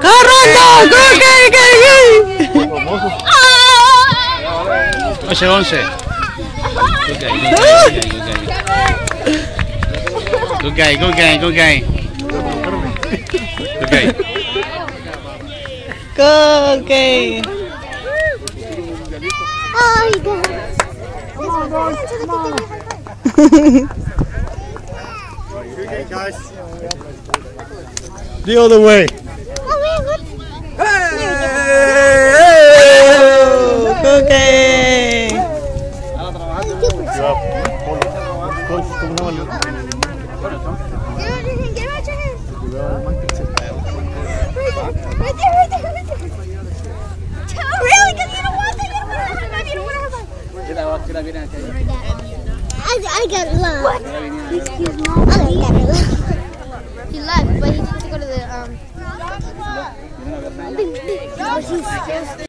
¡Carranda! ¡Qué, qué, qué! Oh my god. Okay, guys. The other way. Man, what? Cookie. Get out your hand. Right there, right there, right there. Really? Because you don't want that. You don't want to have You don't want to have I, got love. What? Me. I got love. He left, but he needs to go to the um.